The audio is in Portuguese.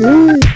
Hum.